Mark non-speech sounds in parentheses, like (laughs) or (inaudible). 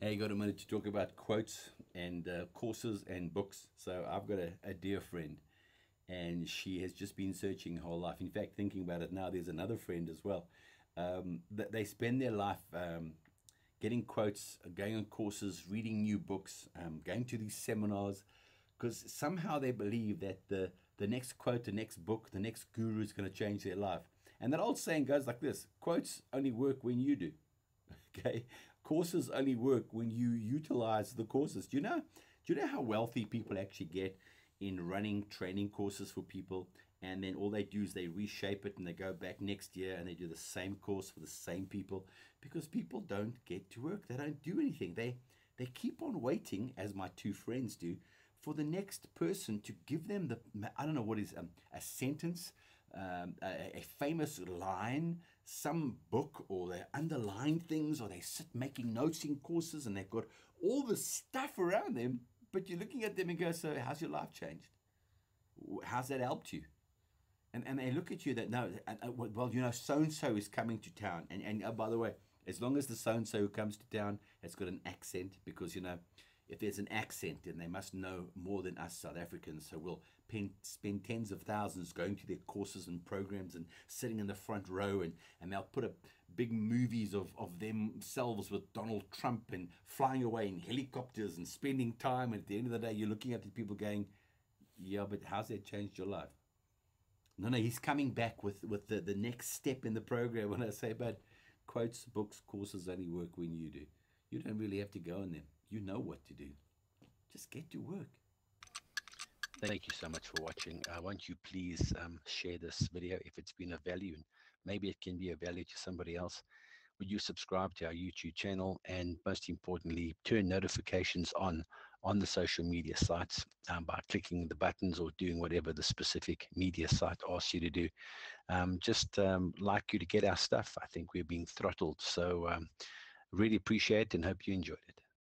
Hey, got a minute to talk about quotes and uh, courses and books. So I've got a, a dear friend, and she has just been searching her whole life. In fact, thinking about it now, there's another friend as well. Um, that they spend their life um, getting quotes, going on courses, reading new books, um, going to these seminars, because somehow they believe that the the next quote, the next book, the next guru is going to change their life. And that old saying goes like this: quotes only work when you do. Okay, courses only work when you utilize the courses. Do you know? Do you know how wealthy people actually get in running training courses for people? And then all they do is they reshape it and they go back next year and they do the same course for the same people because people don't get to work. They don't do anything. They they keep on waiting, as my two friends do, for the next person to give them the I don't know what is um, a sentence, um, a, a, famous line, some book, or they underline things, or they sit making notes in courses, and they've got all the stuff around them. But you're looking at them and go, "So, how's your life changed? How's that helped you?" And and they look at you that no, well, you know, so and so is coming to town, and and uh, by the way, as long as the so and so who comes to town has got an accent, because you know if there's an accent, then they must know more than us South Africans. So we'll pen, spend tens of thousands going to their courses and programs and sitting in the front row, and, and they'll put up big movies of, of themselves with Donald Trump and flying away in helicopters and spending time. And at the end of the day, you're looking at the people going, Yeah, but how's that changed your life? No, no, he's coming back with, with the, the next step in the program. (laughs) When I say about quotes, books, courses only work when you do. You don't really have to go on them you know what to do. Just get to work. Thank you so much for watching. Uh, won't you please um, share this video if it's been of value and maybe it can be of value to somebody else. Would you subscribe to our YouTube channel and most importantly, turn notifications on on the social media sites um, by clicking the buttons or doing whatever the specific media site asks you to do. Um, just um, like you to get our stuff. I think we're being throttled. So um, really appreciate it and hope you enjoyed it.